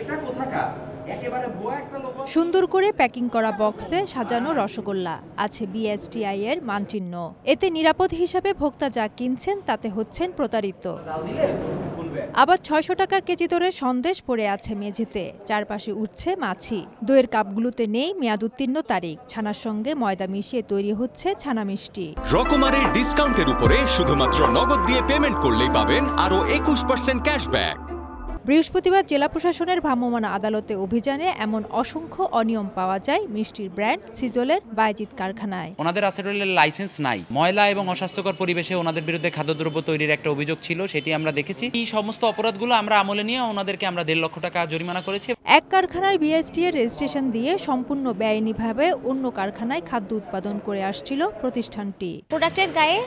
এটা কোথাকার? একেবারে ভুয়া একটা লোক সুন্দর করে প্যাকিং করা বক্সে সাজানো রসগোল্লা আছে বিএসটিআই এর মানচিহ্ন। এতে নিরাপদ হিসাবে ভোক্তা যা কিনছেন তাতে হচ্ছেন প্রতারিত। আবার ছয়শো টাকা কেজি দরে সন্দেশ পড়ে আছে মেঝেতে। চারপাশে উঠছে মাছি। দইয়ের কাপগুলোতে নেই মেয়াদ উত্তীর্ণ তারিখ। ছানার সঙ্গে ময়দা মিশিয়ে তৈরি হচ্ছে ছানা মিষ্টি। রকমারের ডিসকাউন্টের উপরে শুধুমাত্র নগদ দিয়ে পেমেন্ট করলেই পাবেন আরও একুশ পার্সেন্ট ক্যাশব্যাক বৃহস্পতিবার জেলা প্রশাসনের ভ্রাম্যমাণ আদালতে অভিযানে এমন অসংখ্য অনিয়ম পাওয়া যায় মিষ্টির ব্র্যান্ড, সিজলের, বায়জিৎ কারখানায়। ওনাদের আসেরলের লাইসেন্স নাই। ময়লা এবং অস্বাস্থ্যকর পরিবেশে ওনাদের বিরুদ্ধে খাদ্যদ্রব্য তৈরির একটা অভিযোগ ছিল, সেটি আমরা দেখেছি। এই সমস্ত অপরাধগুলো আমরা আমলে নিয়ে ওনাদেরকে আমরা দেড় লক্ষ টাকা জরিমানা করেছি। এক কারখানার বিএসটি এর রেজিস্ট্রেশন দিয়ে সম্পূর্ণ ব্যয়নিভাবে অন্য কারখানায় খাদ্য উৎপাদন করে আসছিল প্রতিষ্ঠানটি। প্রোডাক্টের গায়ে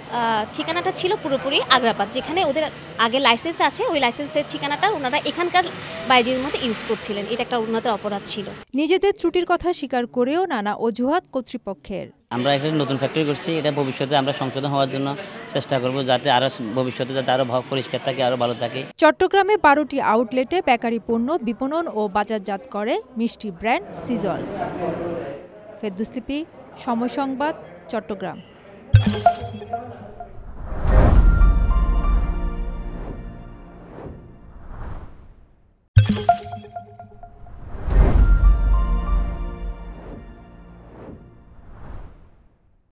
ঠিকানাটা ছিল পুরোপুরি আগ্রাবাদ যেখানে ওদের আগে লাইসেন্স আছে ওই লাইসেন্সের ঠিকানাটা ওনারা এখানকার বাইজির মধ্যে ইউজ করছিলেন। এটা একটা উন্নত অপরাধ ছিল। নিজেদের ত্রুটির কথা স্বীকার করেও নানা অজুহাত কর্তৃপক্ষের। আমরা এখানে নতুন ফ্যাক্টরি করছি, এটা ভবিষ্যতে আমরা সংশোধন হওয়ার জন্য চেষ্টা করব যাতে আরও ভবিষ্যতে যাতে আরও পরিষ্কার থাকে, আরও ভালো থাকে। চট্টগ্রামে বারোটি আউটলেটে বেকারি পণ্য বিপণন ও বাজারজাত করে মিষ্টি ব্র্যান্ড সিজল। ফেরদুস্তিপি সময় সংবাদ, চট্টগ্রাম।